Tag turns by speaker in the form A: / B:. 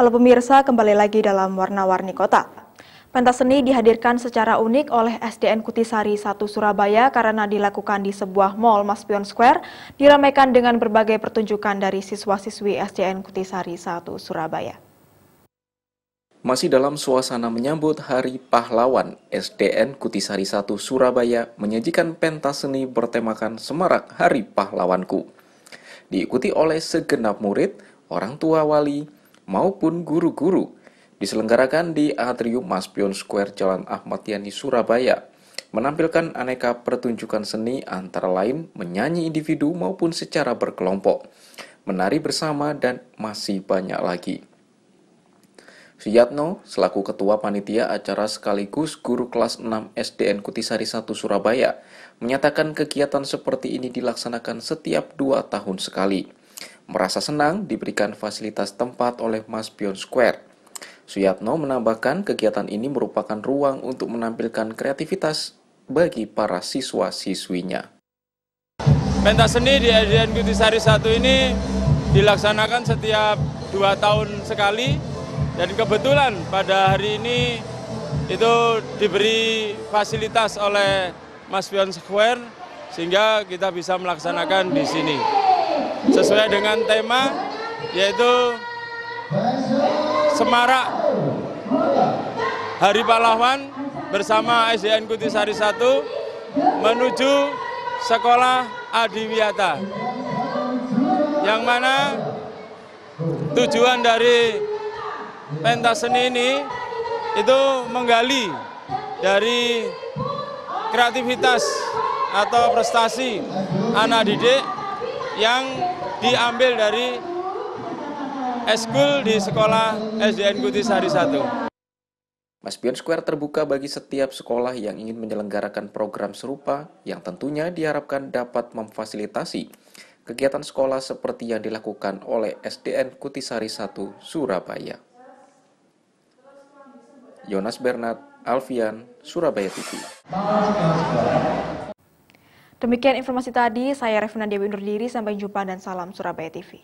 A: Halo pemirsa, kembali lagi dalam Warna-Warni Kota. Pentas seni dihadirkan secara unik oleh SDN Kutisari 1 Surabaya karena dilakukan di sebuah mall Maspion Square, diramaikan dengan berbagai pertunjukan dari siswa-siswi SDN Kutisari 1 Surabaya.
B: Masih dalam suasana menyambut Hari Pahlawan, SDN Kutisari 1 Surabaya menyajikan pentas seni bertemakan Semarak Hari Pahlawanku. Diikuti oleh segenap murid, orang tua wali, maupun guru-guru. Diselenggarakan di Atrium Maspion Square Jalan Ahmad Yani, Surabaya. Menampilkan aneka pertunjukan seni antara lain menyanyi individu maupun secara berkelompok, menari bersama, dan masih banyak lagi. Suyatno, selaku Ketua Panitia Acara sekaligus Guru Kelas 6 SDN Kutisari 1 Surabaya, menyatakan kegiatan seperti ini dilaksanakan setiap dua tahun sekali merasa senang diberikan fasilitas tempat oleh Mas Pion Square. Suyatno menambahkan kegiatan ini merupakan ruang untuk menampilkan kreativitas bagi para siswa-siswinya.
C: Pentas seni di SDN Kutisari 1 ini dilaksanakan setiap dua tahun sekali dan kebetulan pada hari ini itu diberi fasilitas oleh Mas Pion Square sehingga kita bisa melaksanakan di sini sesuai dengan tema yaitu Semarak Hari Pahlawan bersama SDN Kutisari 1 menuju Sekolah Adiwiyata. Yang mana tujuan dari pentas seni ini itu menggali dari kreativitas atau prestasi anak didik yang diambil dari eskul di sekolah SDN Kutisari 1.
B: Mas Pion Square terbuka bagi setiap sekolah yang ingin menyelenggarakan program serupa yang tentunya diharapkan dapat memfasilitasi kegiatan sekolah seperti yang dilakukan oleh SDN Kutisari 1 Surabaya. Yonas Bernard, Alfian, Surabaya TV.
A: Demikian informasi tadi, saya Revina Dewi undur diri, sampai jumpa dan salam Surabaya TV.